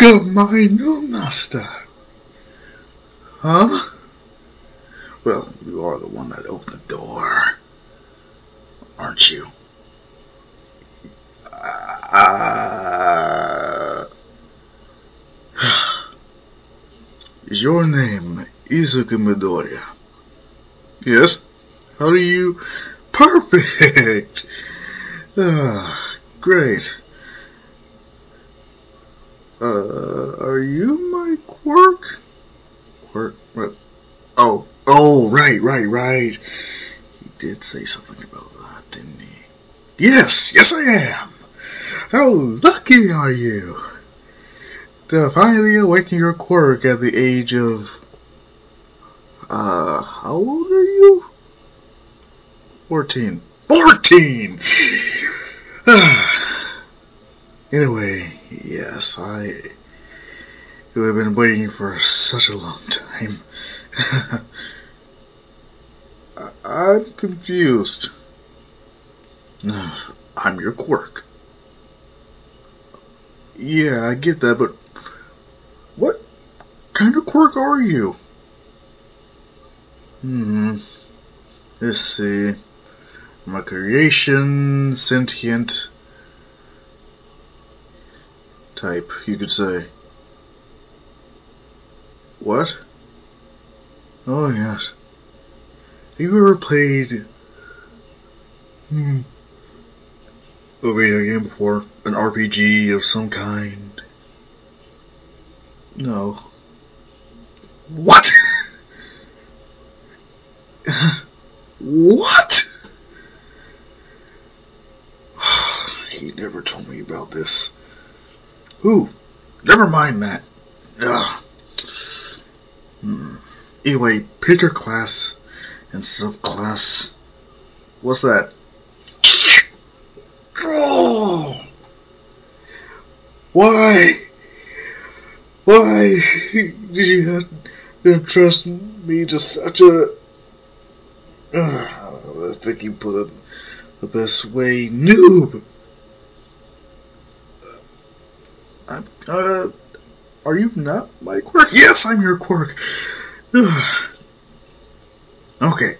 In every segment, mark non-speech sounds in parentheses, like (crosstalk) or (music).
Welcome, my new master. Huh? Well, you are the one that opened the door, aren't you? Uh, (sighs) is your name Izuku Midoriya? Yes. How do you? Perfect. (laughs) Ah, great. Uh, are you my quirk? Quirk? What? Oh, right, right, right. He did say something about that, didn't he? Yes, yes, I am. How lucky are you to finally awaken your quirk at the age of. Uh, how old are you? 14. 14! (sighs) anyway, yes, I have been waiting for such a long time. (laughs) I'm confused. (sighs) I'm your quirk. Yeah, I get that, but what kind of quirk are you? Hmm. Let's see. My creation, sentient type, you could say. What? Oh, yes. Have you ever played. Hmm. A video game before? An RPG of some kind? No. What? (laughs) what? (sighs) he never told me about this. Who? Never mind that. Ugh. Hmm. Anyway, pick your class and subclass. What's that? Oh. Why? Why did you have to trust me to such a. Uh, I think you put it the best way. Noob! I'm, uh, are you not my quirk? Yes, I'm your quirk. (sighs) okay.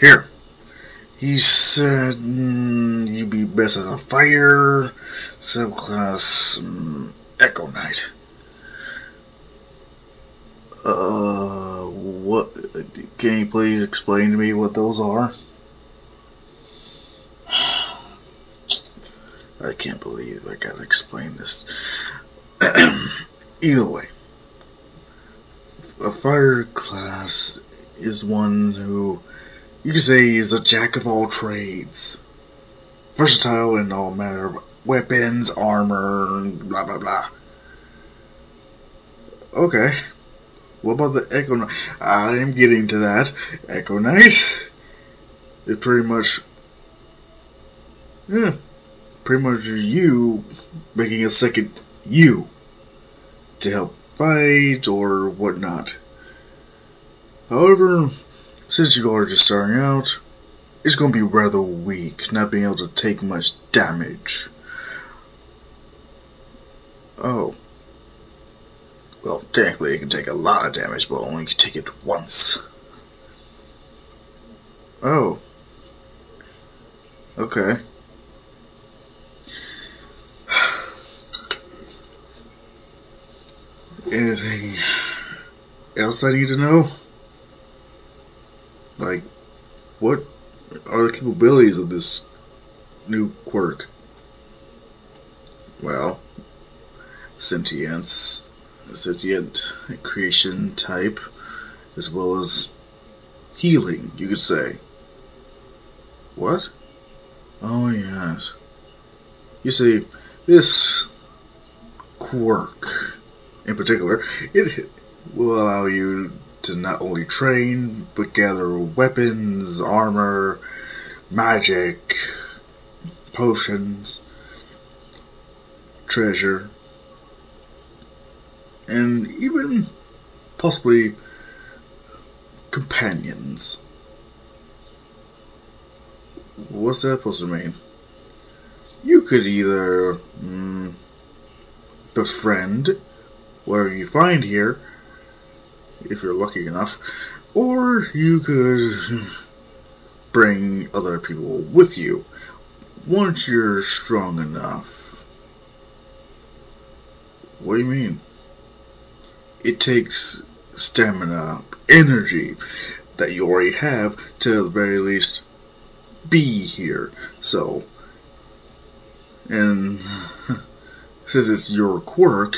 Here. He said mm, you'd be best as a fighter, subclass mm, Echo Knight. Uh, what? Can you please explain to me what those are? (sighs) I can't believe I gotta explain this. (clears throat) Either way, a fighter class is one who you could say is a jack of all trades, versatile in all manner of weapons, armor, blah blah blah. Okay. What about the Echo Knight? I am getting to that. Echo Knight is pretty much, yeah, pretty much you making a second you to help fight or whatnot. However, since you are just starting out, it's going to be rather weak, not being able to take much damage. Oh. Well, technically, it can take a lot of damage, but only can take it once. Oh. Okay. (sighs) Anything else I need to know? Like, what are the capabilities of this new quirk? Well, sentience, sentient creation type, as well as healing, you could say. What? Oh, yes. You see, this quirk in particular, it will allow you to not only train, but gather weapons, armor, magic, potions, treasure, and even possibly companions. What's that supposed to mean? You could either mm, befriend whatever you find here, if you're lucky enough, or you could bring other people with you once you're strong enough. What do you mean? It takes stamina, energy that you already have to at the very least be here. So, and (laughs) since it's your quirk,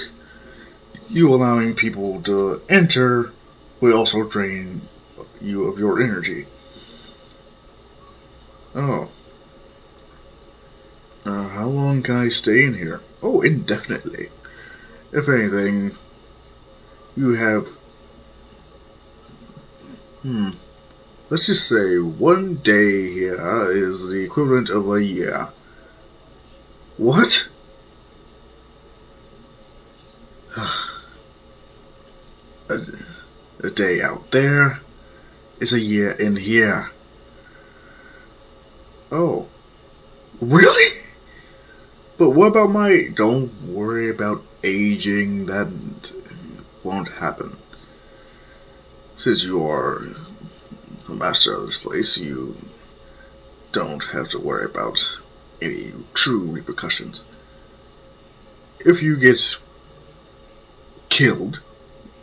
you allowing people to enter will also drain you of your energy. Oh. Uh, how long can I stay in here? Oh, indefinitely. If anything, you have. Hmm. Let's just say one day here is the equivalent of a year. What? a, (sighs) a day out there is a year in here. Oh. Really? But what about my. Don't worry about aging, that won't happen. Since you are the master of this place, you don't have to worry about any true repercussions. If you get killed,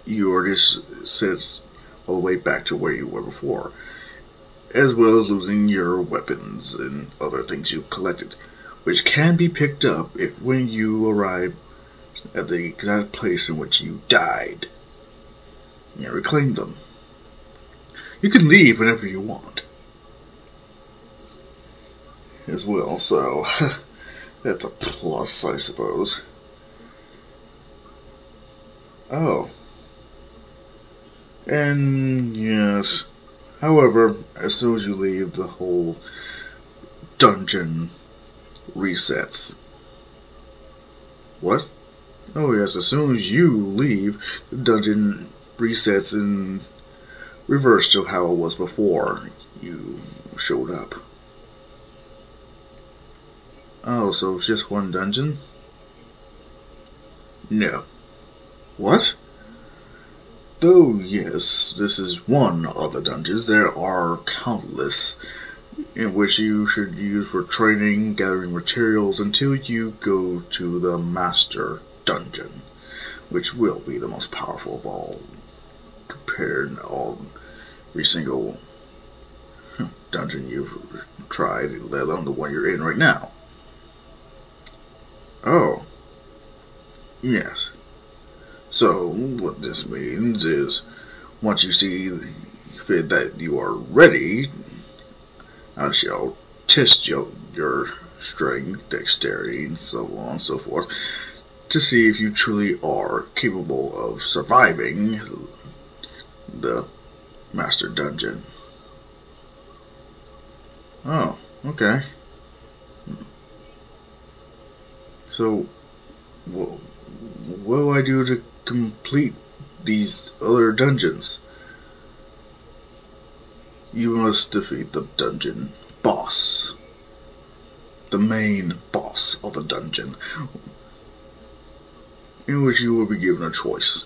you are just sent all the way back to where you were before, as well as losing your weapons and other things you've collected, which can be picked up if, when you arrive at the exact place in which you died. You reclaim them. You can leave whenever you want. As well, so (laughs) that's a plus, I suppose. Oh. And yes. However, as soon as you leave, the whole dungeon resets. What? Oh yes, as soon as you leave, the dungeon resets in reverse to how it was before you showed up. Oh, so it's just one dungeon? No. What? Though, yes, this is one of the dungeons, there are countless in which you should use for training, gathering materials until you go to the Master Dungeon, which will be the most powerful of all, compared to all every single hmm, dungeon you've tried, let alone the one you're in right now. Oh. Yes. So, what this means is, once you see fit that you are ready, I shall test your, your strength, dexterity, and so on and so forth, to see if you truly are capable of surviving the Master Dungeon. Oh, okay. So, what, what do I do to complete these other dungeons. You must defeat the dungeon boss. The main boss of the dungeon. In which you will be given a choice.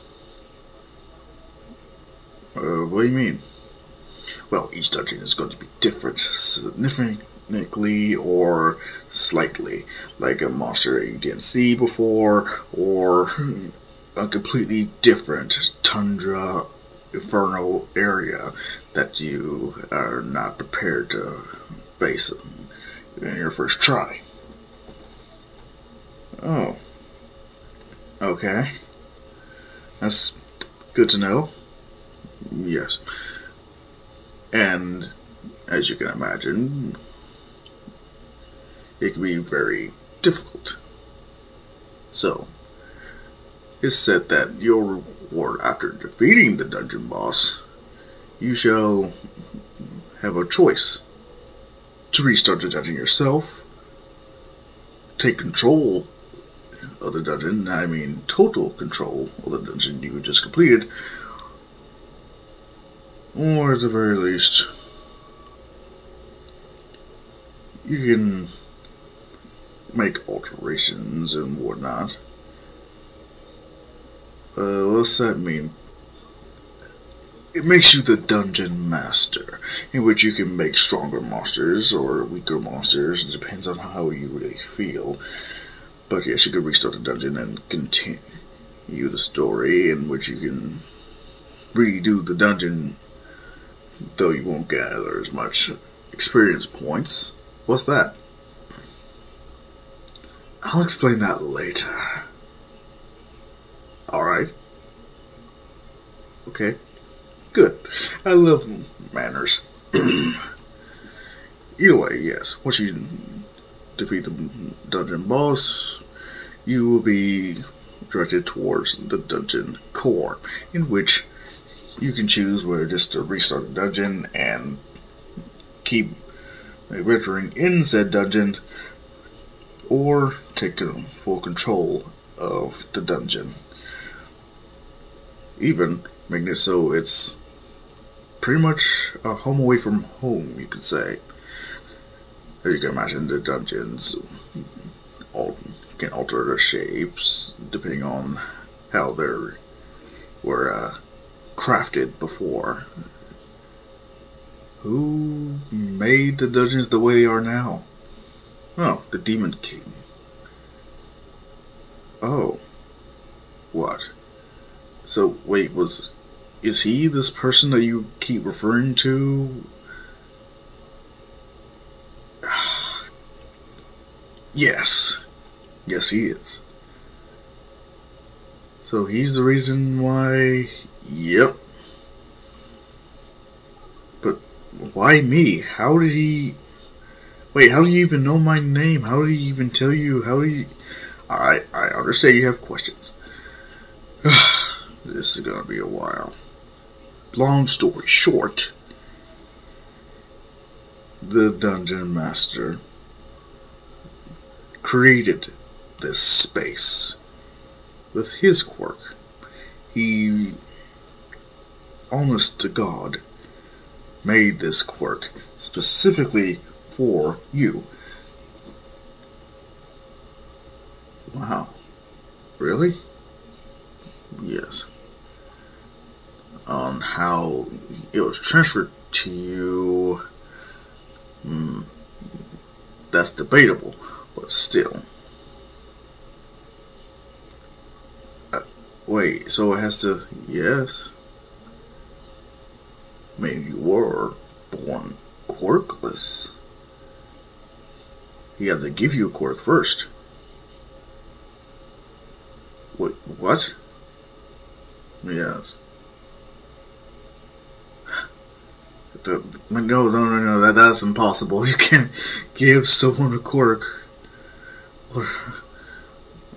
Uh, what do you mean? Well, each dungeon is going to be different, significantly or slightly, like a monster you didn't see before, or (laughs) a completely different tundra inferno area that you are not prepared to face in your first try. Oh. Okay. That's good to know. Yes. And as you can imagine, it can be very difficult. So, it's said that your reward after defeating the dungeon boss, you shall have a choice to restart the dungeon yourself, take control of the dungeon, I mean total control of the dungeon you just completed, or at the very least, you can make alterations and whatnot Uh, what's that mean? It makes you the dungeon master, in which you can make stronger monsters or weaker monsters. It depends on how you really feel. But yes, you can restart the dungeon and continue the story, in which you can redo the dungeon, though you won't gather as much experience points. What's that? I'll explain that later. Alright. Okay. Good. I love manners. (clears throat) Either way, yes. Once you defeat the dungeon boss, you will be directed towards the dungeon core, in which you can choose whether just to restart the dungeon and keep entering in said dungeon, or take full control of the dungeon. Even making it so it's pretty much a home away from home, you could say. You can imagine the dungeons all can alter their shapes depending on how they were uh, crafted before. Who made the dungeons the way they are now? Oh, the Demon King. Oh. What? So, wait, was. Is he this person that you keep referring to? (sighs) yes. Yes, he is. So he's the reason why. Yep. But why me? How did he. Wait, how do you even know my name? How did he even tell you? How do he. I, I understand you have questions. (sighs) this is gonna be a while. Long story short, the dungeon master created this space with his quirk. He, honest to God, made this quirk specifically for you. Wow. Really? Yes. On how it was transferred to you, hmm, that's debatable, but still. Uh, wait, so it has to. Yes. Mean, you were born quirkless. He had to give you a quirk first. Wait, what? Yes. The, no, no, no, no, that, that's impossible. (laughs) You can't give someone a quirk. Or,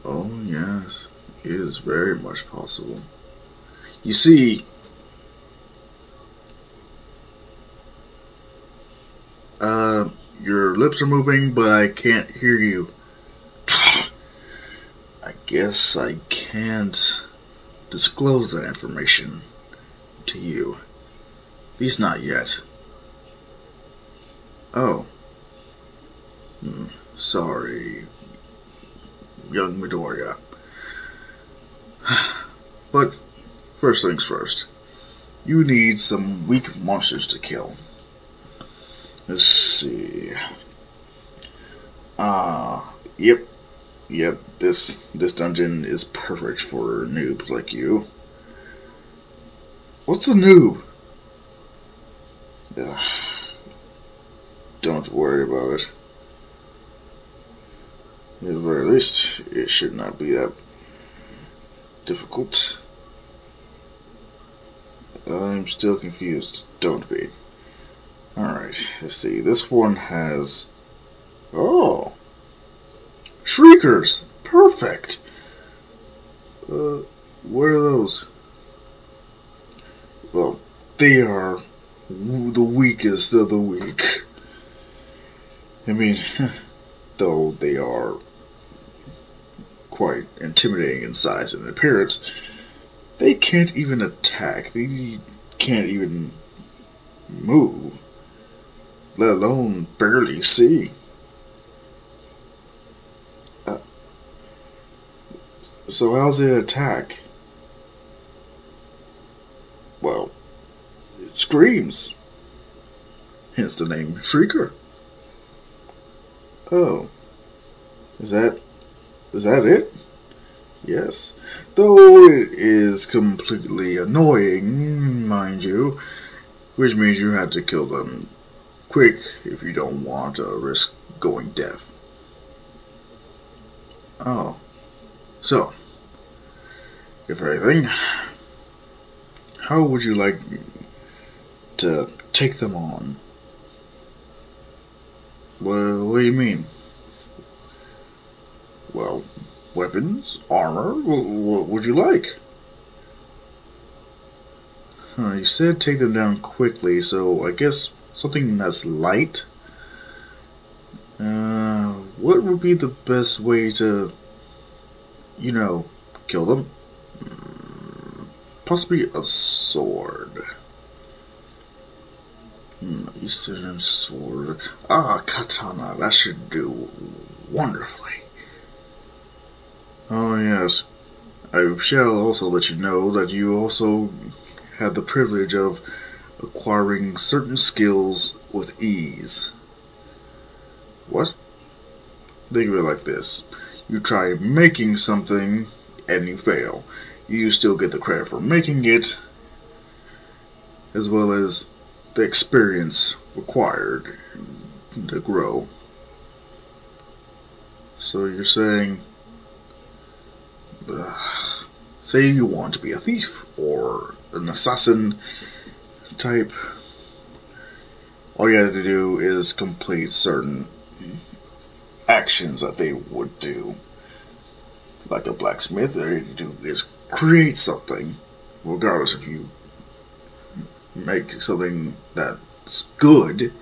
oh, yes. It is very much possible. You see, uh, your lips are moving, but I can't hear you. (sighs) I guess I can't disclose that information to you. Least not yet. Oh. Hmm, sorry, young Midoriya. (sighs) But first things first. You need some weak monsters to kill. Let's see. Ah, uh, yep. Yep, this this dungeon is perfect for noobs like you. What's a noob? Ugh. Don't worry about it. At the very least, it should not be that difficult. I'm still confused. Don't be. Alright, let's see. This one has... Oh! Shriekers! Perfect! Uh, what are those? Well, they are the weakest of the weak. I mean, (laughs) though they are quite intimidating in size and appearance, they can't even attack. They can't even move, let alone barely see. Uh, so how's it attack? Screams. Hence the name Shrieker. Oh. Is that is that it? Yes. Though it is completely annoying, mind you, which means you have to kill them quick if you don't want to risk going deaf. Oh. So, if anything, how would you like to take them on? Well, what do you mean? Well, weapons, armor, what would you like? Huh, you said take them down quickly, so I guess something that's light? Uh, what would be the best way to, you know, kill them? Hmm, possibly a sword. Eastern sword. Ah, katana. That should do wonderfully. Oh, yes. I shall also let you know that you also had the privilege of acquiring certain skills with ease. What? Think of it like this. You try making something and you fail. You still get the credit for making it, as well as the experience required to grow. So you're saying, uh, say you want to be a thief or an assassin type, all you have to do is complete certain actions that they would do. Like a blacksmith, all you have to do is create something, regardless if you make something that's good.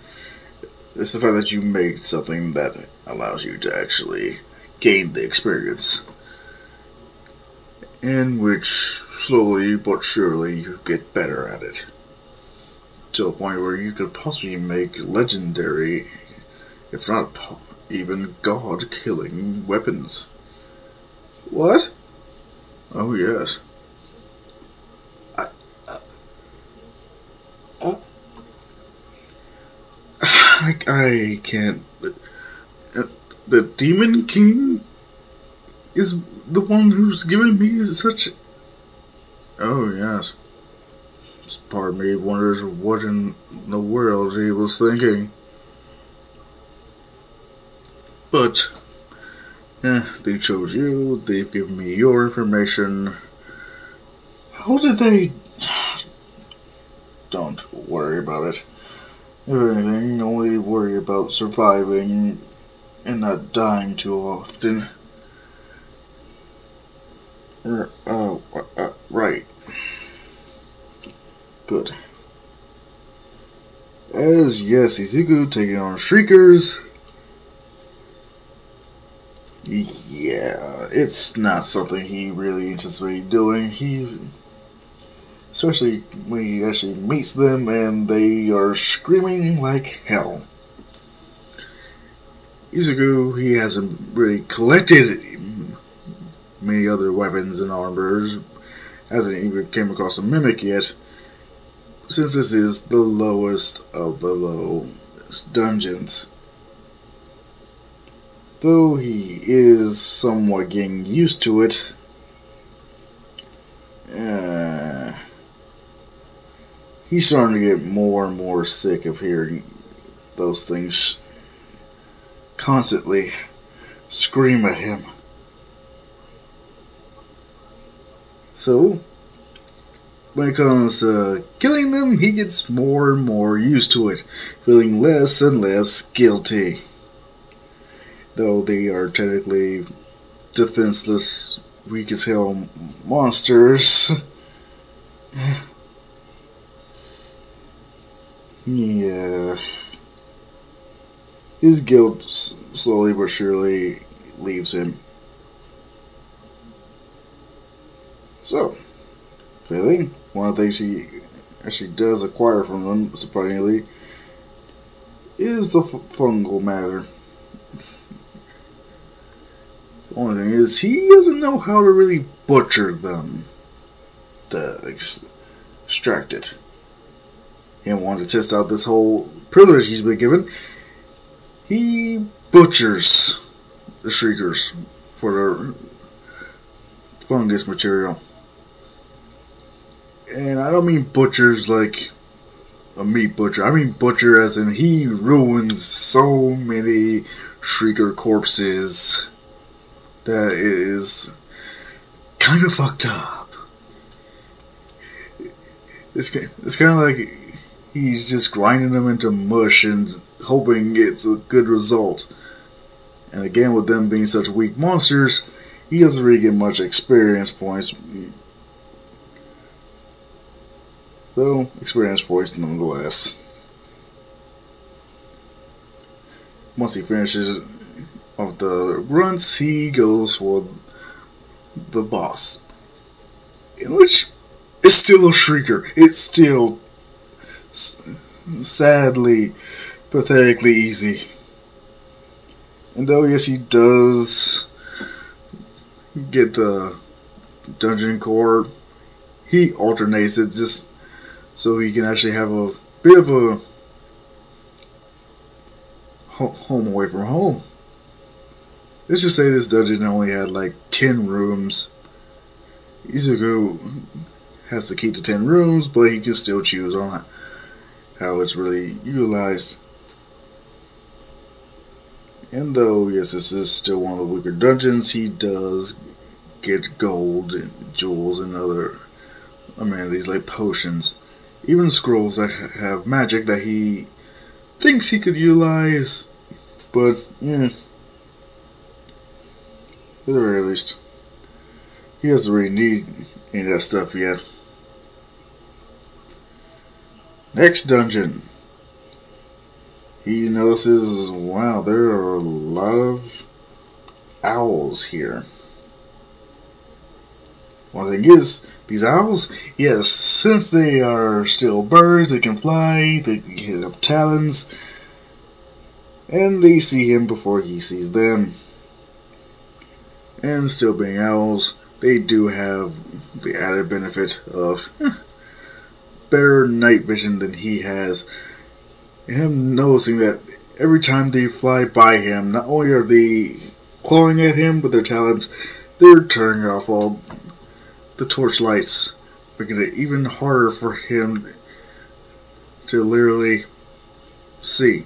It's the fact that you make something that allows you to actually gain the experience. In which, slowly but surely, you get better at it. To a point where you could possibly make legendary, if not even god killing weapons. What? Oh, yes. I, I can't. Uh, the Demon King is the one who's given me such. Oh, yes. Part of me wonders what in the world he was thinking. But, eh, they chose you, they've given me your information. How did they. Don't worry about it. If anything, only worry about surviving and not dying too often. Er, uh, uh, right. Good. As yes, Izuku taking on Shriekers. Yeah, it's not something he really anticipated doing. He especially when he actually meets them and they are screaming like hell. Izuku, he hasn't really collected many other weapons and armors, hasn't even came across a mimic yet, since this is the lowest of the low dungeons. Though he is somewhat getting used to it, uh, he's starting to get more and more sick of hearing those things constantly scream at him. So, when it comes to killing them, he gets more and more used to it, feeling less and less guilty. Though they are technically defenseless, weak as hell monsters. (laughs) Yeah. Uh, his guilt slowly but surely leaves him. So, really, one of the things he actually does acquire from them, surprisingly, is the fungal matter. The only thing is, he doesn't know how to really butcher them to extract it. Him wanting to test out this whole privilege he's been given, he butchers the Shriekers for their fungus material. And I don't mean butchers like a meat butcher. I mean butcher as in he ruins so many Shrieker corpses that is kind of fucked up. It's, it's kind of like he's just grinding them into mush and hoping it's a good result. And again, with them being such weak monsters, he doesn't really get much experience points. Though, experience points nonetheless. Once he finishes of the runs, he goes for the boss. In which is still a shrieker. It's still sadly, pathetically easy. And though, yes, he does get the dungeon core, he alternates it just so he can actually have a bit of a home away from home. Let's just say this dungeon only had like 10 rooms. Izuku has to keep the 10 rooms, but he can still choose on how it's really utilized. And though, yes, this is still one of the weaker dungeons, he does get gold, and jewels, and other amenities like potions. Even scrolls that have magic that he thinks he could utilize, but, yeah. At the very least, he doesn't really need any of that stuff yet. Next dungeon he notices, wow, there are a lot of owls here. One thing is, these owls, yes, since they are still birds, they can fly, they can have talons, and they see him before he sees them. And still being owls, they do have the added benefit of eh, better night vision than he has him noticing that every time they fly by him, not only are they clawing at him with their talons, they're turning off all the torch lights, making it even harder for him to literally see.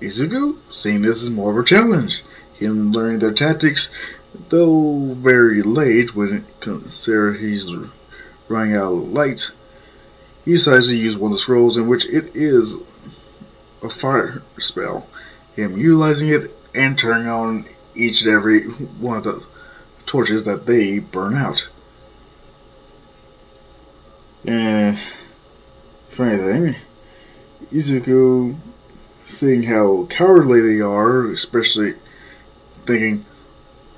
Izuku, seeing this as more of a challenge, him learning their tactics, though very late when consider he's running out of light, he decides to use one of the scrolls in which it is a fire spell. Him utilizing it and turning on each and every one of the torches that they burn out. And for anything, Izuku, seeing how cowardly they are, especially thinking,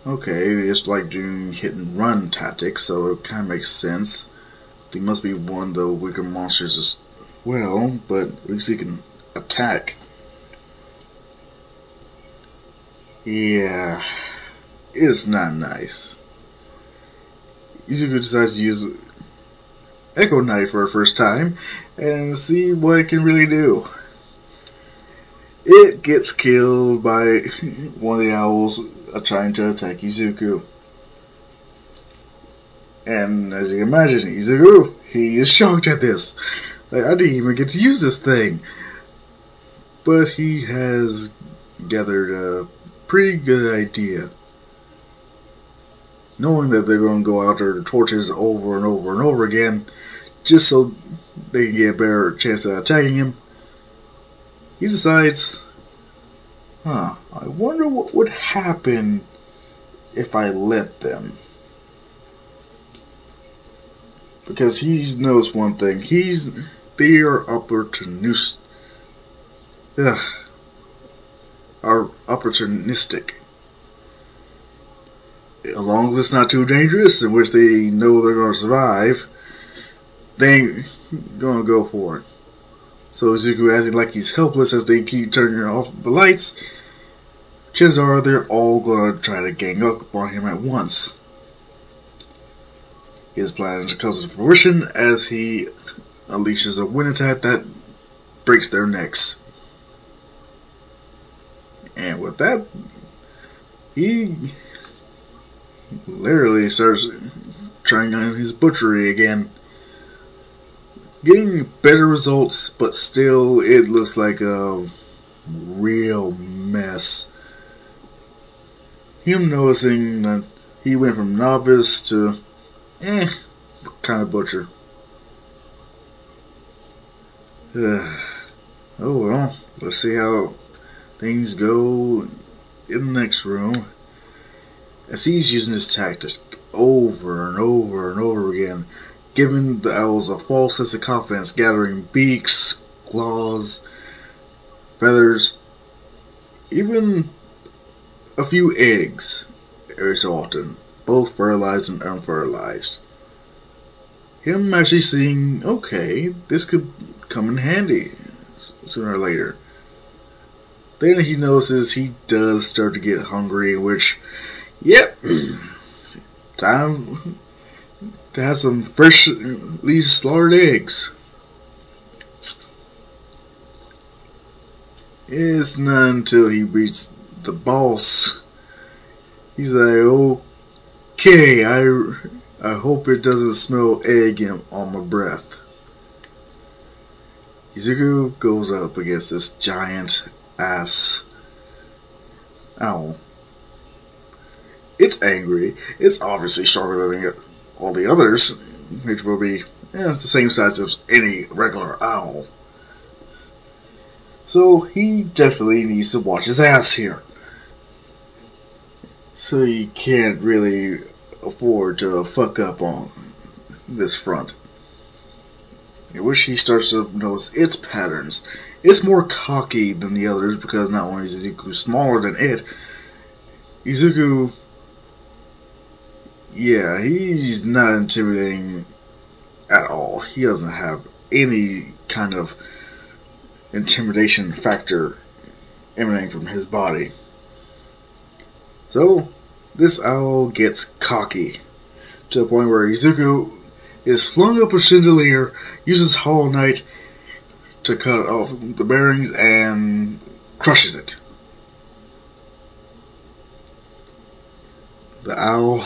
okay, they just like doing hit and run tactics, so it kind of makes sense. They must be one of the weaker monsters as well, but at least they can attack. Yeah, it's not nice. Izuku decides to use Echo Knight for the first time and see what it can really do. It gets killed by (laughs) one of the owls trying to attack Izuku. And as you can imagine, Izuku, he is shocked at this. Like, I didn't even get to use this thing. But he has gathered a pretty good idea. Knowing that they're going to go after the torches over and over and over again, just so they can get a better chance at attacking him, he decides, huh, I wonder what would happen if I let them because he knows one thing. He's they are opportunist. Ugh, are opportunistic. As long as it's not too dangerous, in which they know they're going to survive, they ain't going to go for it. So Izuku acting like he's helpless as they keep turning off the lights. Chances are they're all going to try to gang up on him at once. His plans come to fruition as he unleashes a wind attack that breaks their necks. And with that, he literally starts trying on his butchery again. Getting better results, but still, it looks like a real mess. Him noticing that he went from novice to eh, kind of butcher. (sighs) Oh well, let's see how things go in the next room. As he's using this tactic over and over and over again, giving the owls a false sense of confidence, gathering beaks, claws, feathers, even a few eggs every so often, both fertilized and unfertilized. Him actually seeing, okay, this could come in handy sooner or later. Then he notices he does start to get hungry, which, yep, (clears throat) time to have some freshly slaughtered eggs. It's not until he reaches the boss. He's like, okay, I, I hope it doesn't smell egg on my breath. Izuku goes up against this giant ass owl. It's angry. It's obviously stronger than all the others, which will be yeah, the same size as any regular owl. So he definitely needs to watch his ass here. So he can't really afford to fuck up on this front. I wish he starts to notice its patterns. It's more cocky than the others because not only is Izuku smaller than it, Izuku, yeah, he's not intimidating at all. He doesn't have any kind of intimidation factor emanating from his body. So, this owl gets cocky to the point where Izuku is flung up a chandelier, uses Hollow Knight to cut off the bearings, and crushes it. The owl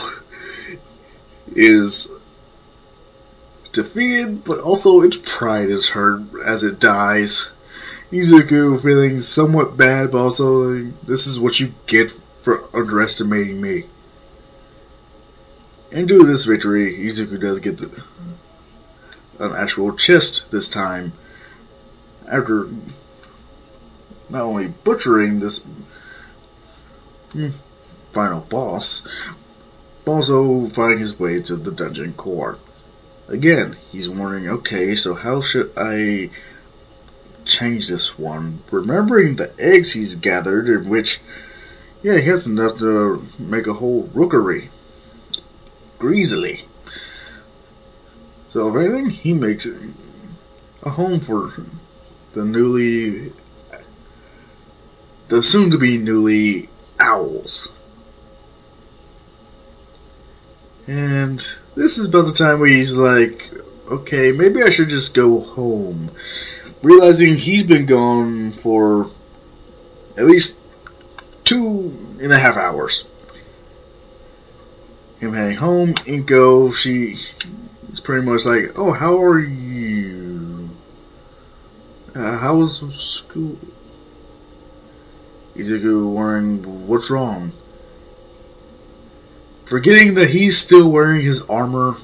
is defeated, but also its pride is hurt as it dies. Izuku feeling somewhat bad, but also this is what you get for underestimating me. And due to this victory, Izuku does get the, an actual chest this time. After not only butchering this hmm, final boss, but also finding his way to the dungeon core. Again, he's wondering, okay, so how should I change this one? Remembering the eggs he's gathered, in which, yeah, he has enough to make a whole rookery greasily. So if anything, he makes a home for the newly, the soon-to-be newly owls. And this is about the time where he's like, okay, maybe I should just go home. Realizing he's been gone for at least two and a half hours him heading home. Inko, she is pretty much like, oh, how are you? Uh, how was school? Izuku wondering what's wrong. Forgetting that he's still wearing his armor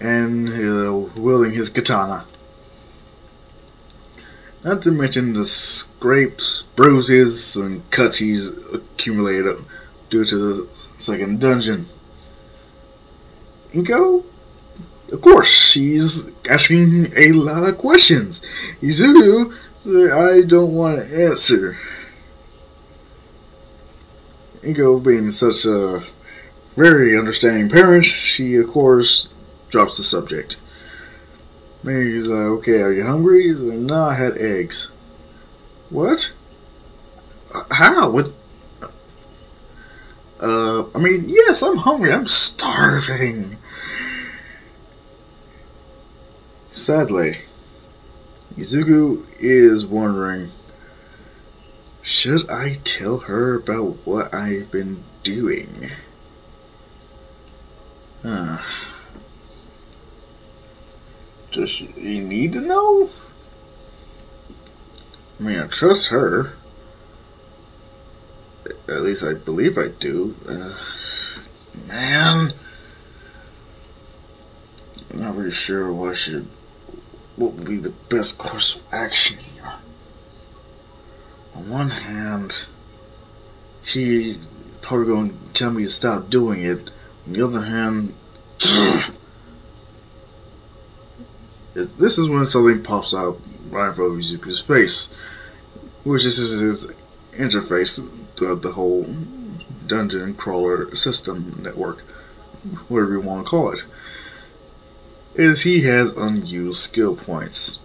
and uh, wielding his katana. Not to mention the scrapes, bruises, and cuts he's accumulated due to the second dungeon. Inko, of course, she's asking a lot of questions. Izuku, I don't want to answer. Inko, being such a very understanding parent, she, of course, drops the subject. Mary's like, okay, are you hungry? Like, no, I had eggs. What? How? What? Uh, I mean, yes, I'm hungry. I'm starving. sadly, Izuku is wondering should I tell her about what I've been doing? Huh. Does she need to know? I mean, I trust her. At least I believe I do. Uh, man. I'm not really sure what should what would be the best course of action here. On one hand, she probably going to tell me to stop doing it. On the other hand, (sniffs) this is when something pops out right in front of Izuku's face, which is his interface throughout the whole dungeon crawler system network, whatever you want to call it is he has unused skill points.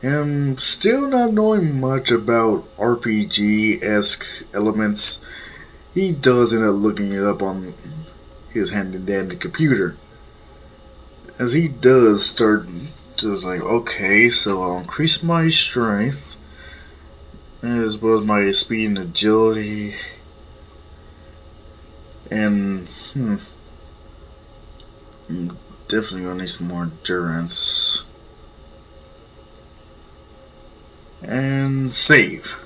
Him still not knowing much about RPG esque elements, he does end up looking it up on his handy dandy computer. As he does start just like, okay, so I'll increase my strength as well as my speed and agility. And, hmm. I'm definitely gonna need some more endurance. And save.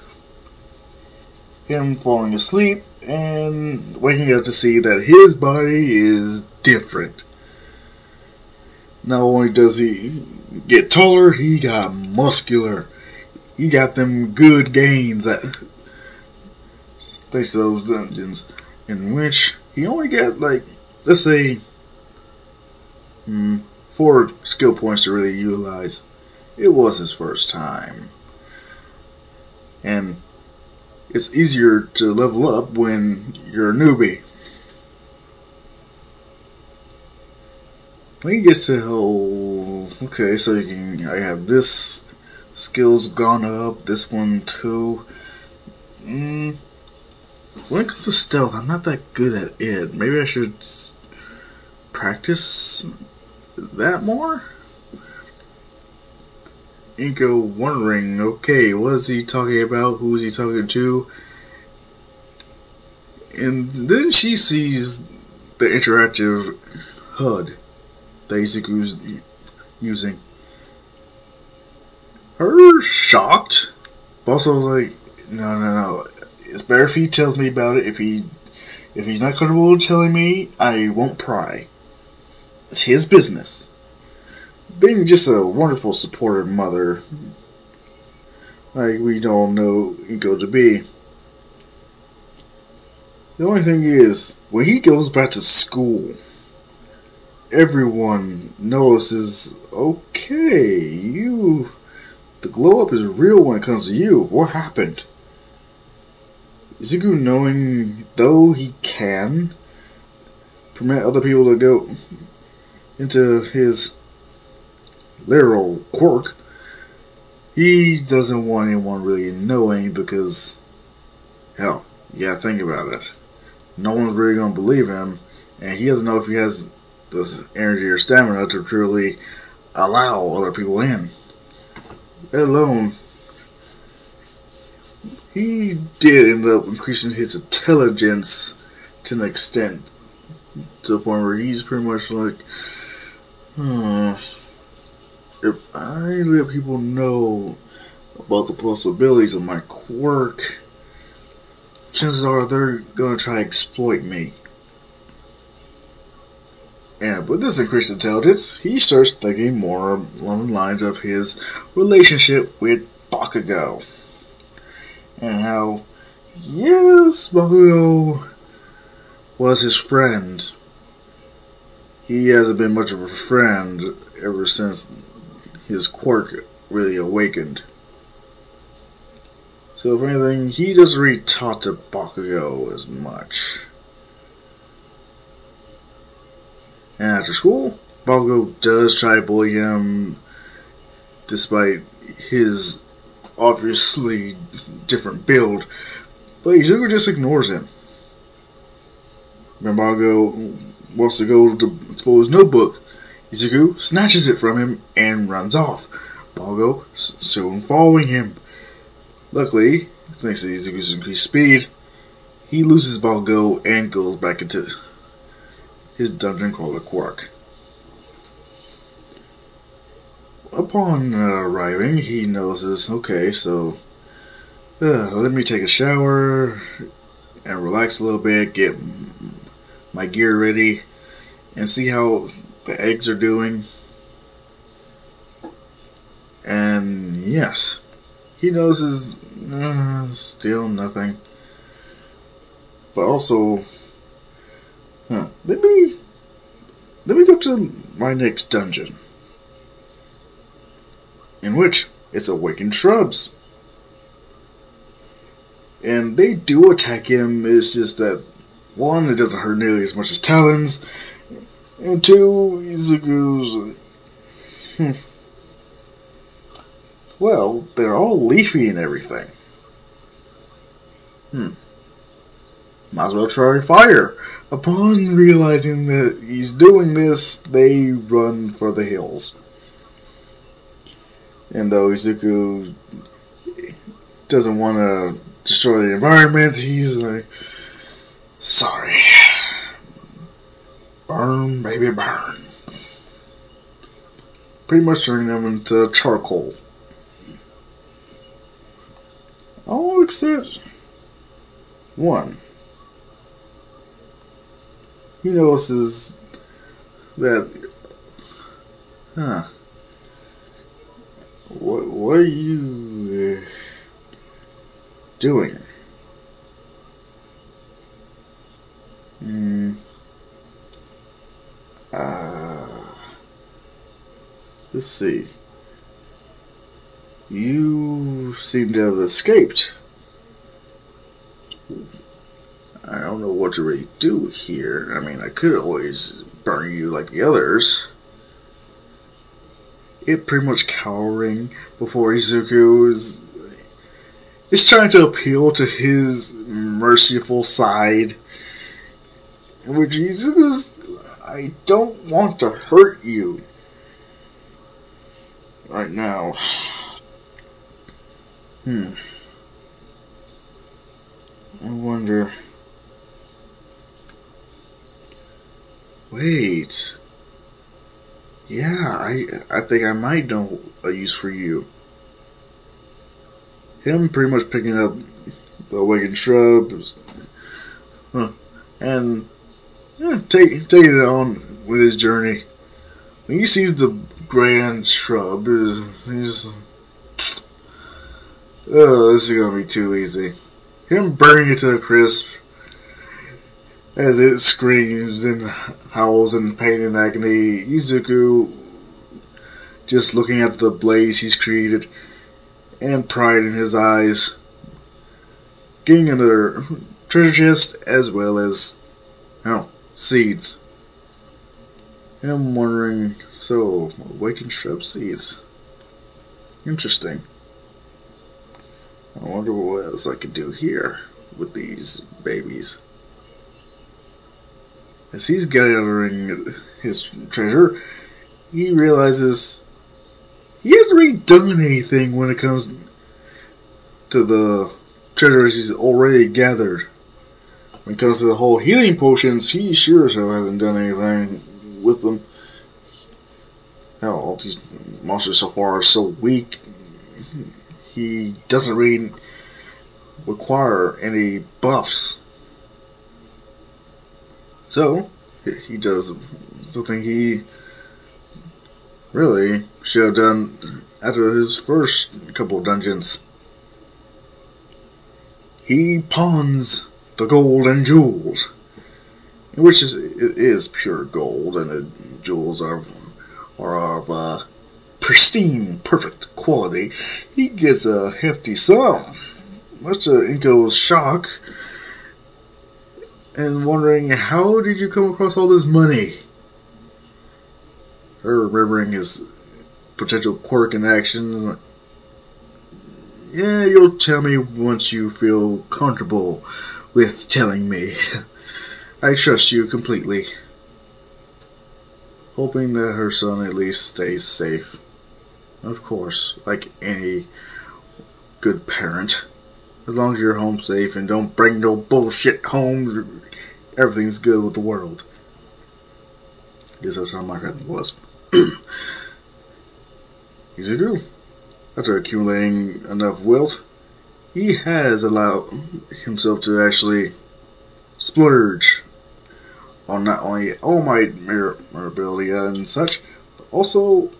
Him falling asleep and waking up to see that his body is different. Not only does he get taller, he got muscular. He got them good gains that thanks to those dungeons in which he only got like let's say mm, four skill points to really utilize. It was his first time. And it's easier to level up when you're a newbie. When he gets to oh okay, so you I have this skills gone up, this one too. Mm, when it comes to stealth, I'm not that good at it. Maybe I should practice that more? Inko wondering, okay, what is he talking about? Who is he talking to? And then she sees the interactive HUD that Izuku's using. Her shocked, but also like, no, no, no. It's better if he tells me about it. If he, if he's not comfortable telling me, I won't pry. It's his business. Being just a wonderful supportive mother, like we don't know Inko to be. The only thing is, when he goes back to school, everyone knows notices, okay, you, the glow up is real when it comes to you. What happened? Izuku knowing, though he can, permit other people to go into his literal quirk, he doesn't want anyone really knowing because, hell, yeah, think about it. No one's really to believe him, and he doesn't know if he has the energy or stamina to truly allow other people in. Let alone, he did end up increasing his intelligence to an extent to the point where he's pretty much like, Hmm. If I let people know about the possibilities of my quirk, chances are they're gonna try to exploit me. And with this increased intelligence, he starts thinking more along the lines of his relationship with Bakugo. And how, yes, Bakugo was his friend he hasn't been much of a friend ever since his quirk really awakened. So if anything, he doesn't really talk to Bakugo as much. And after school, Bakugo does try to bully him despite his obviously different build, but Izuku just ignores him. Bakugo wants to go to his notebook. Izuku snatches it from him and runs off. Bakugo soon following him. Luckily, thanks to Izuku's increased speed, he loses Bakugo and goes back into his dungeon crawler quirk. Upon uh, arriving, he notices, okay, so uh, let me take a shower and relax a little bit, get my gear ready, and see how the eggs are doing. And yes, he notices uh, still nothing. But also, huh, let me let me go to my next dungeon, in which it's awakened shrubs and they do attack him. It's just that one, it doesn't hurt nearly as much as Talons, and two, Izuku's. Hmm. Well, they're all leafy and everything. Hmm. Might as well try fire. Upon realizing that he's doing this, they run for the hills. And though Izuku doesn't want to destroy the environment. He's like, sorry. Burn, baby, burn. Pretty much turning them into charcoal. All except one. He notices that, huh, what, what are you... Uh, doing? Hmm. Uh, let's see. You seem to have escaped. I don't know what to really do here. I mean, I could always burn you like the others. It pretty much cowering before Izuku is is trying to appeal to his merciful side. Which Jesus, I don't want to hurt you right now. (sighs) Hmm. I wonder. Wait. Yeah, I I think I might know a use for you him pretty much picking up the awakened shrubs, huh, and yeah, take, taking it on with his journey. When he sees the grand shrub, he's oh, this is gonna be too easy. Him burning it to a crisp as it screams and howls in pain and agony. Izuku just looking at the blaze he's created and pride in his eyes, getting another treasure chest as well as, oh, seeds. I'm wondering, so, awakened shrub seeds. Interesting. I wonder what else I could do here with these babies. As he's gathering his treasure, he realizes he hasn't really done anything when it comes to the treasures he's already gathered. When it comes to the whole healing potions, he sure as hell hasn't done anything with them. Hell, all these monsters so far are so weak, he doesn't really require any buffs. So, he does something he really should have done after his first couple dungeons. He pawns the gold and jewels, which is is pure gold, and the jewels are are of uh, pristine, perfect quality. He gets a hefty sum, much to Inko's shock, and wondering how did you come across all this money? Her remembering his potential quirk in action. Yeah, you'll tell me once you feel comfortable with telling me. (laughs) I trust you completely. hoping that her son at least stays safe. Of course, like any good parent. As long as you're home safe and don't bring no bullshit home, everything's good with the world. Guess that's how my family was. (clears throat) He's a good. After accumulating enough wealth, he has allowed himself to actually splurge on not only all my memorabilia and such, but also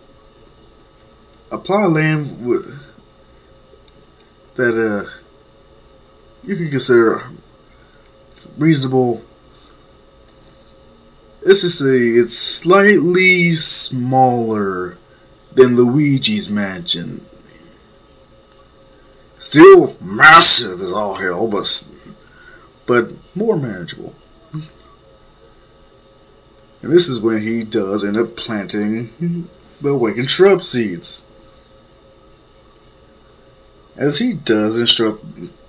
apply land with, that uh, you can consider reasonable. Let's just say it's slightly smaller than Luigi's mansion. Still massive as all hell, but but more manageable. And this is when he does end up planting the awakened shrub seeds. As he does instruct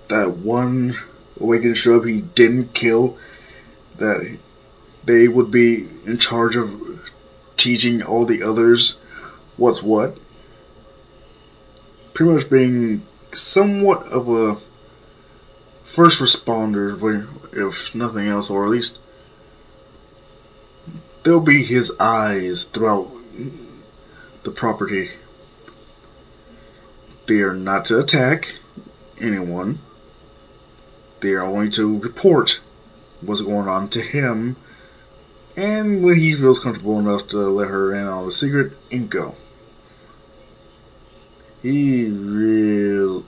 that one awakened shrub he didn't kill, that they would be in charge of teaching all the others what's what. Pretty much being somewhat of a first responder, if nothing else, or at least they'll be his eyes throughout the property. They are not to attack anyone. They are only to report what's going on to him, and when he feels comfortable enough to let her in on the secret, go. He really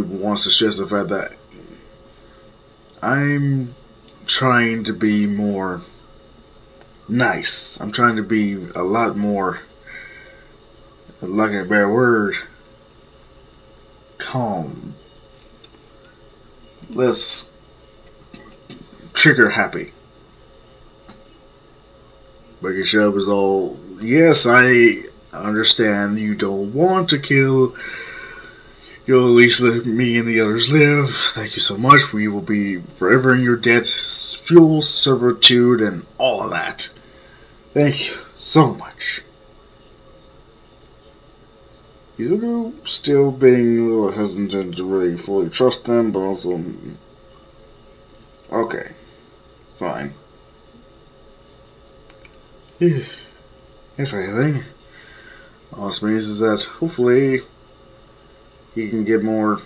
wants to stress the fact that I'm trying to be more nice. I'm trying to be a lot more, like a bad word, calm, less trigger happy. Becky Shub is all, yes, I understand you don't want to kill. You'll at least let me and the others live. Thank you so much. We will be forever in your debt, fuel servitude, and all of that. Thank you so much. Izuku still being a little hesitant to really fully trust them, but also. Okay. Fine. (sighs) if anything, all this means is that hopefully he can get more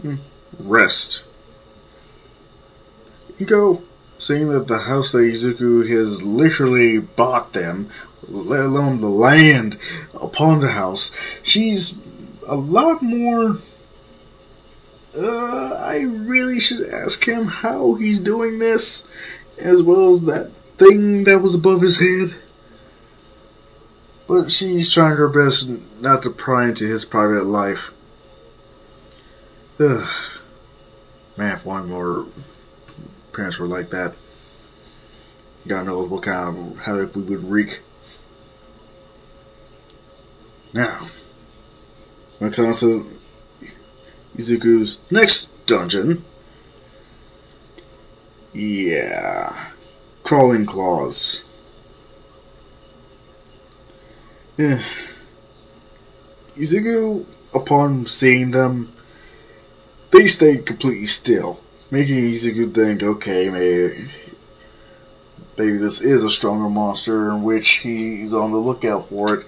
hmm, rest. Go seeing that the house that Izuku has literally bought them, let alone the land upon the house, she's a lot more. Uh, I really should ask him how he's doing this, as well as that thing that was above his head. But she's trying her best not to pry into his private life. Ugh. Man, if one more parents were like that, God knows what kind of havoc we would wreak. Now, when it comes to Izuku's next dungeon, yeah, crawling claws. Yeah. Izuku, upon seeing them, they stay completely still, making Izuku think, okay, maybe, maybe this is a stronger monster in which he's on the lookout for it.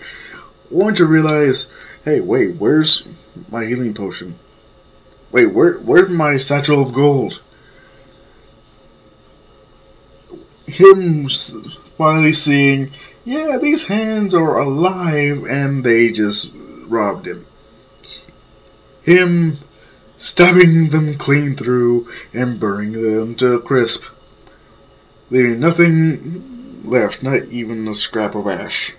Only to realize, hey, wait, where's my healing potion? Wait, where, where's my satchel of gold? Him finally seeing yeah, these hands are alive and they just robbed him. Him stabbing them clean through and burning them to a crisp, leaving nothing left, not even a scrap of ash.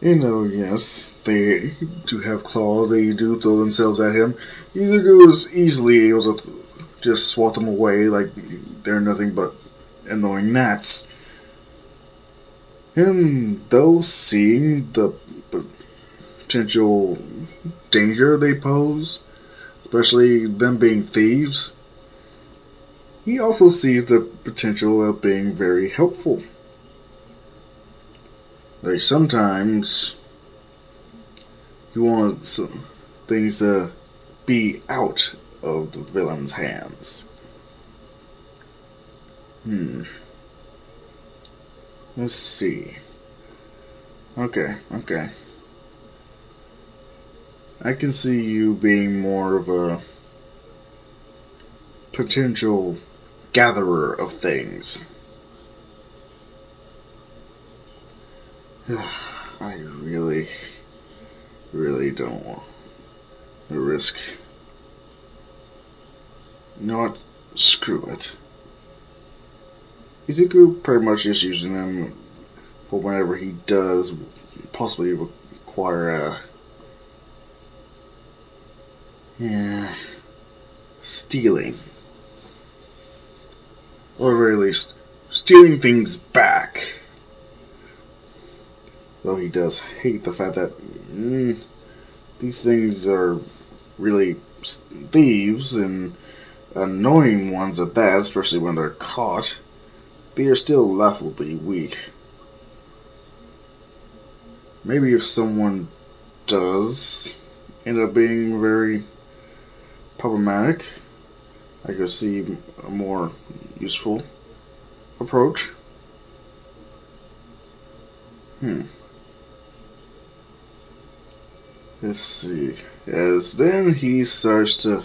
You know, yes, they do have claws, they do throw themselves at him. Izuku is easily able to just swat them away like they're nothing but annoying gnats. And though seeing the potential danger they pose, especially them being thieves, he also sees the potential of being very helpful. Like sometimes he wants things to be out of the villain's hands. Hmm. Let's see. Okay, okay. I can see you being more of a potential gatherer of things. (sighs) I really, really don't want to risk. Not screw it. Izuku pretty much just using them for whenever he does possibly require a yeah stealing. Or at very least stealing things back. Though he does hate the fact that mm, these things are really thieves and annoying ones at that especially when they're caught they are still laughably weak. Maybe if someone does end up being very problematic, I could see a more useful approach. Hmm. Let's see. As then he starts to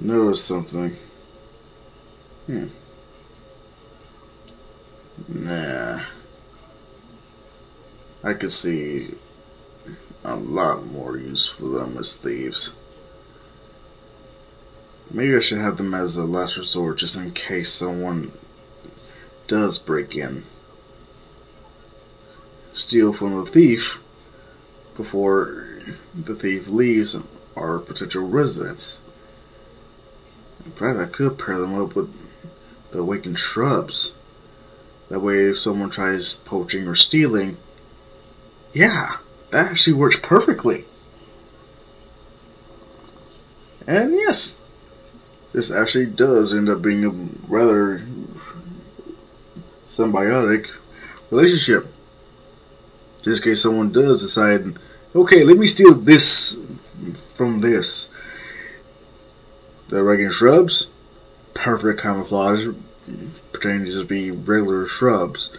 notice something. Hmm. Nah. I could see a lot more use for them as thieves. Maybe I should have them as a last resort just in case someone does break in. Steal from the thief before the thief leaves our potential residence. In fact, I could pair them up with the awakened shrubs. That way, if someone tries poaching or stealing, yeah, that actually works perfectly. And yes, this actually does end up being a rather symbiotic relationship. Just in case someone does decide, okay, let me steal this from this. The regular shrubs, perfect camouflage pretending to just be regular shrubs.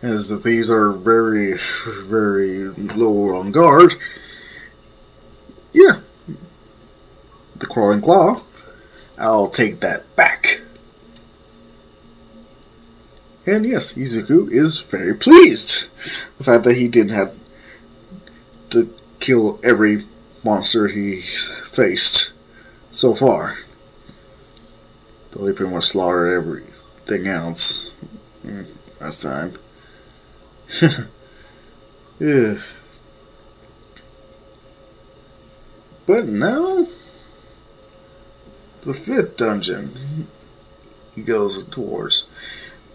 As the thieves are very, very low on guard. Yeah. The crawling claw. I'll take that back. And yes, Izuku is very pleased. The fact that he didn't have to kill every monster he faced so far. He pretty much slaughtered everything else mm, last (laughs) time. yeah. But now, the fifth dungeon he goes towards.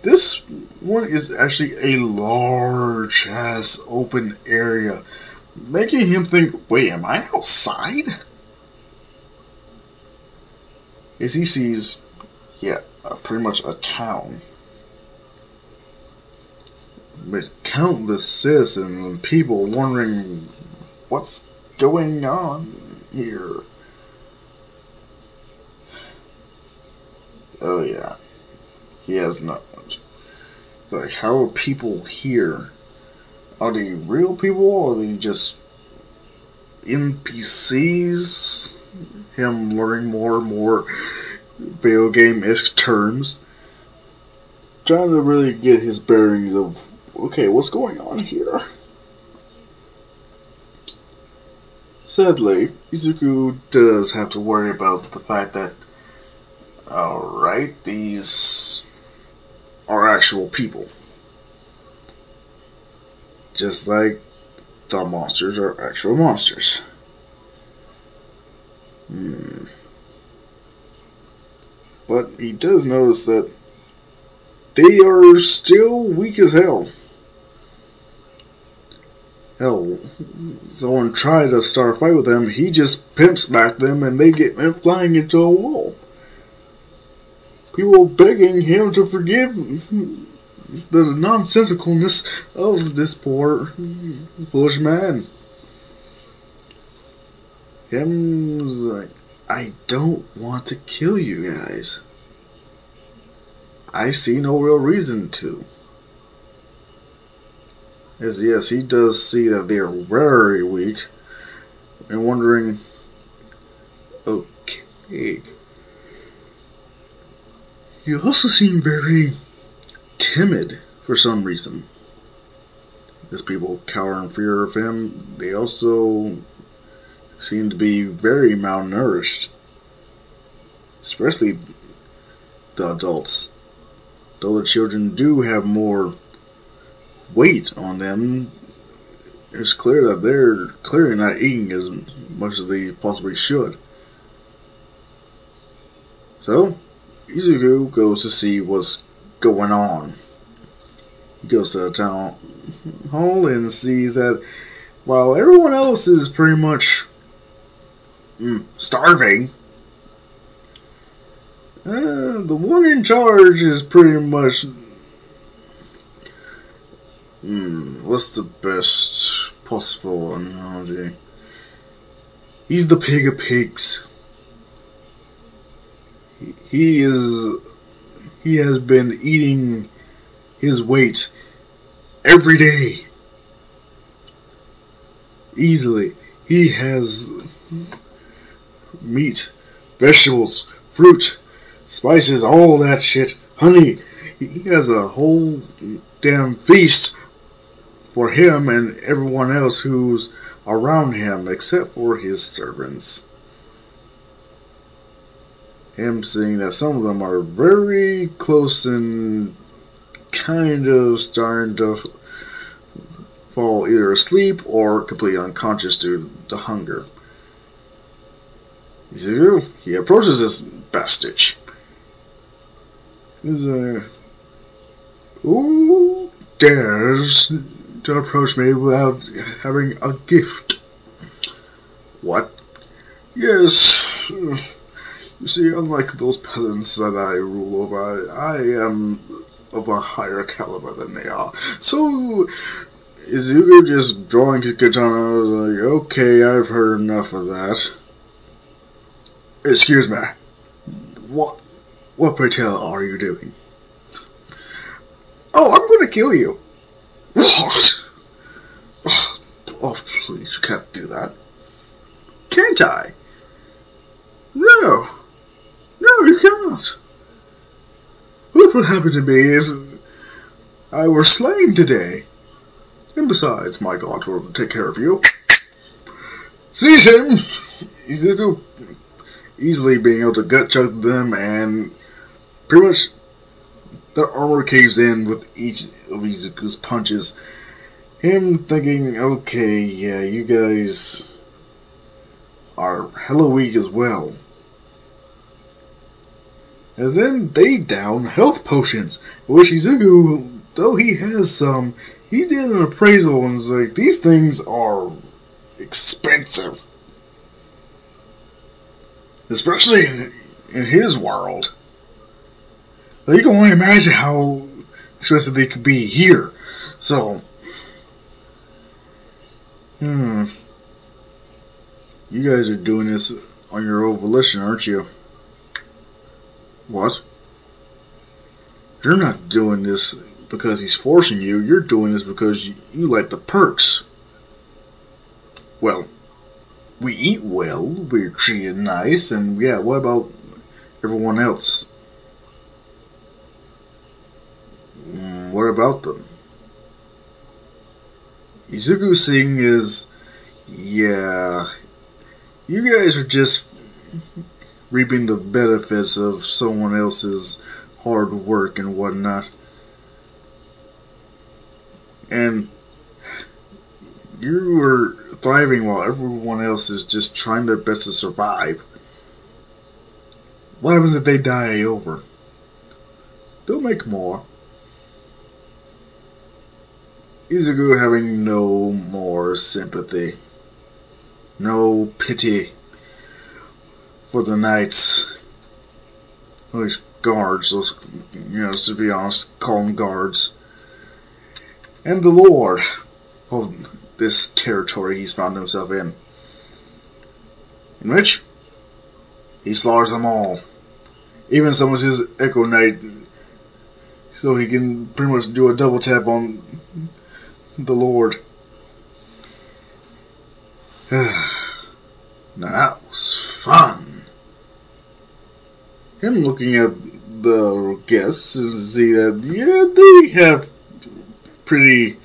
This one is actually a large ass open area, making him think, wait, am I outside? As he sees yeah, uh, pretty much a town with countless citizens and people wondering what's going on here. Oh yeah, he has not. Like, how are people here? Are they real people or are they just NPCs? Him learning more and more video game isk terms. Trying to really get his bearings of okay, what's going on here? Sadly, Izuku does have to worry about the fact that alright, these are actual people. Just like the monsters are actual monsters. Hmm. But he does notice that they are still weak as hell. Hell, someone tried to start a fight with them, he just pimps back them and they get flying into a wall. people begging him to forgive the nonsensicalness of this poor foolish man. Him's like, I don't want to kill you guys. I see no real reason to. As yes, he does see that they are very weak, and wondering, okay. You also seem very timid for some reason. As people cower in fear of him, they also seem to be very malnourished. Especially the adults. Though the children do have more weight on them, it's clear that they're clearly not eating as much as they possibly should. So, Izuku goes to see what's going on. He goes to the town hall and sees that while everyone else is pretty much mm, starving, uh, the one in charge is pretty much. Hmm, what's the best possible analogy? He's the pig of pigs. He, he is. He has been eating his weight every day. Easily. He has meat, vegetables, fruit, spices, all that shit, honey. He has a whole damn feast for him and everyone else who's around him, except for his servants. Him seeing that some of them are very close and kind of starting to fall either asleep or completely unconscious due to hunger. He approaches this bastard. Who dares to approach me without having a gift? What? Yes. You see, unlike those peasants that I rule over, I, I am of a higher caliber than they are. So, Izuku just drawing his katana, like, okay, I've heard enough of that. Excuse me. What, what pray tell are you doing? Oh, I'm gonna kill you. What? Oh, oh please, you can't do that. Can't I? No. No, you cannot. What would happen to me if I were slain today? And besides, my god will take care of you. Seize him! Izuku easily being able to gut chuck them and pretty much their armor caves in with each of Izuku's punches. Him thinking, okay, yeah, you guys are hella weak as well. As then they down health potions, which Izuku, though he has some, he did an appraisal and was like, these things are expensive. Especially in, in his world. You can only imagine how expensive they could be here. So, hmm. You guys are doing this on your own volition, aren't you? What? You're not doing this because he's forcing you. You're doing this because you, you like the perks. Well, we eat well, we're treated nice, and yeah, what about everyone else? Mm, what about them? Izuku Singh is, yeah, you guys are just reaping the benefits of someone else's hard work and whatnot. And you are thriving while everyone else is just trying their best to survive. What happens if they die over? They'll make more. Izuku having no more sympathy, no pity for the knights. He's guards. Those, you know, to be honest, call them guards. And the Lord of this territory he's found himself in. In which he slaughters them all. Even of his Echo Knight so he can pretty much do a double tap on the Lord. (sighs) now that was fun. Him looking at the guests and see that yeah they have pretty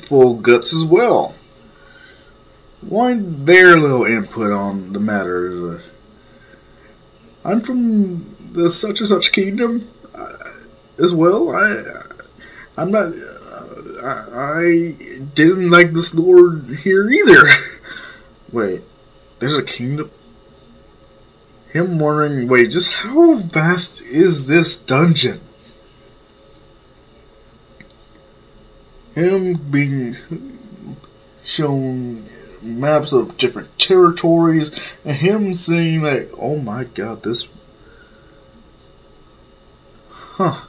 full guts as well. Why their little input on the matter? I'm from the such and such kingdom as well. I, I'm not. Uh, I, I didn't like this lord here either. (laughs) wait, there's a kingdom. Him wondering, wait, just how vast is this dungeon? Him being shown maps of different territories, and him saying like, "Oh my God, this." Huh.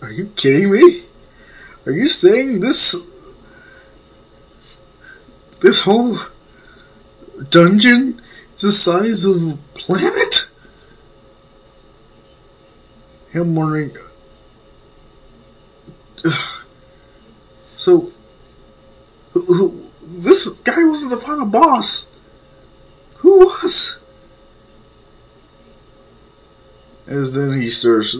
Are you kidding me? Are you saying this this whole dungeon is the size of a planet? I'm wondering. So, who, who, this guy wasn't the final boss. Who was? As then he starts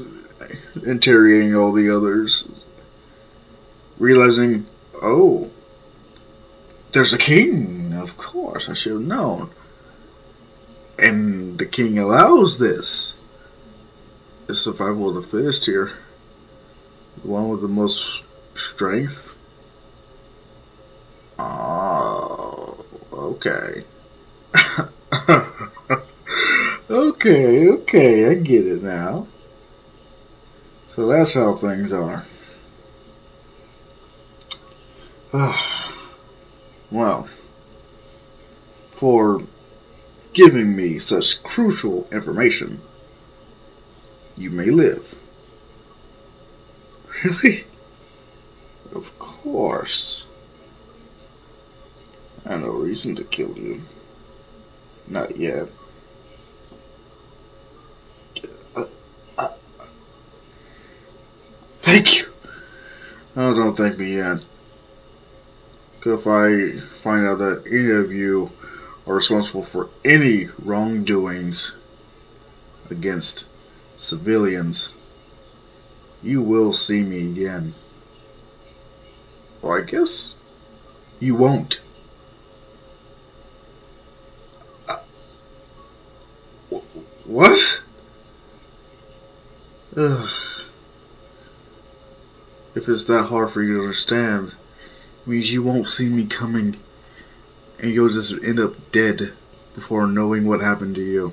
interrogating all the others, realizing, oh, there's a king. Of course, I should have known. And the king allows this. The survival of the fittest here. The one with the most strength. Oh, okay. (laughs) okay, okay, I get it now. So that's how things are. (sighs) well, for giving me such crucial information, you may live. (laughs) Really? Of course. I have no reason to kill you. Not yet. Uh, uh, thank you. Oh, don't thank me yet. If I find out that any of you are responsible for any wrongdoings against civilians, you will see me again. Or I guess you won't. Uh, what? Ugh. If it's that hard for you to understand, means you won't see me coming and you'll just end up dead before knowing what happened to you.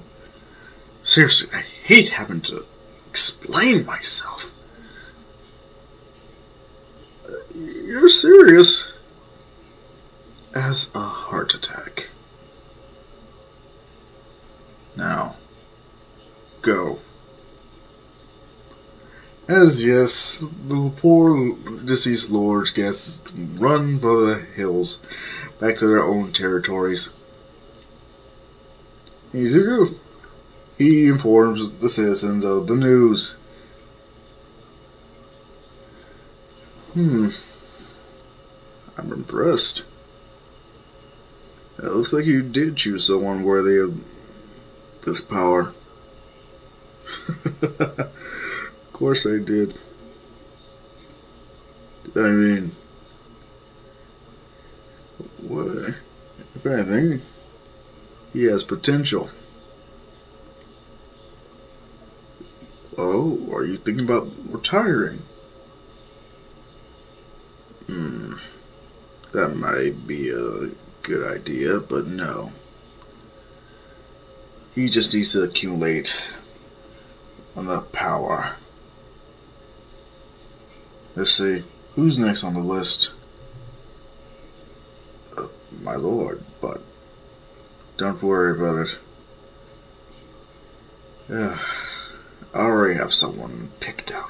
Seriously, I hate having to explain myself. You're serious? As a heart attack. Now, go. As yes, the poor deceased lord's guests run for the hills, back to their own territories. Izuku, he informs the citizens of the news. Hmm. I'm impressed. It looks like you did choose someone worthy of this power. (laughs) course I did. I mean, what? If anything, he has potential. Oh, are you thinking about retiring? Hmm. That might be a good idea, but no. He just needs to accumulate enough power. Let's see. Who's next on the list? Uh, my lord, but don't worry about it. Yeah. I already have someone picked out.